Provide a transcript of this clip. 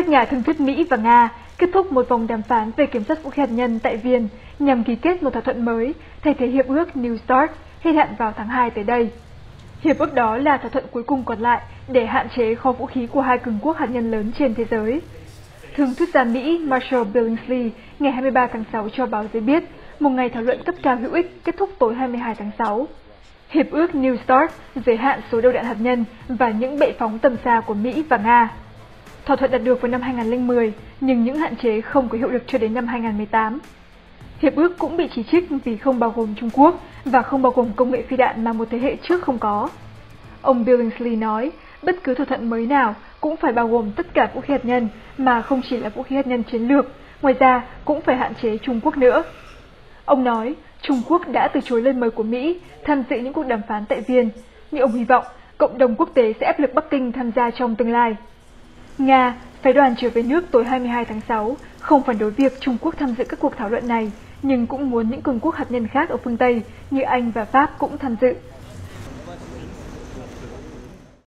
các nhà thương thuyết mỹ và nga kết thúc một vòng đàm phán về kiểm soát vũ khí hạt nhân tại viên nhằm ký kết một thỏa thuận mới thay thế hiệp ước New start hết hạn vào tháng hai tới đây. Hiệp ước đó là thỏa thuận cuối cùng còn lại để hạn chế kho vũ khí của hai cường quốc hạt nhân lớn trên thế giới. Thương thuyết gia mỹ Marshall Billingsley ngày hai mươi ba tháng 6 cho báo giới biết một ngày thảo luận cấp cao hữu ích kết thúc tối hai mươi hai tháng 6. hiệp ước New start giới hạn số đầu đạn hạt nhân và những bệ phóng tầm xa của mỹ và nga thỏa thuận đạt được vào năm hai ngàn linh mười, nhưng những hạn chế không có hiệu lực cho đến năm hai ngàn mười tám. Hiệp ước cũng bị chỉ trích vì không bao gồm trung quốc và không bao gồm công nghệ phi đạn mà một thế hệ trước không có. Ông Billingsley nói, bất cứ thỏa thuận mới nào cũng phải bao gồm tất cả vũ khí hạt nhân, mà không chỉ là vũ khí hạt nhân chiến lược, ngoài ra cũng phải hạn chế trung quốc nữa. Ông nói, trung quốc đã từ chối lời mời của mỹ tham dự những cuộc đàm phán tại viên, nhưng ông hy vọng cộng đồng quốc tế sẽ ép lực bắc kinh tham gia trong tương lai nga phái đoàn trở về nước tối hai mươi hai tháng 6, không phản đối việc trung quốc tham dự các cuộc thảo luận này nhưng cũng muốn những cường quốc hạt nhân khác ở phương tây như anh và pháp cũng tham dự.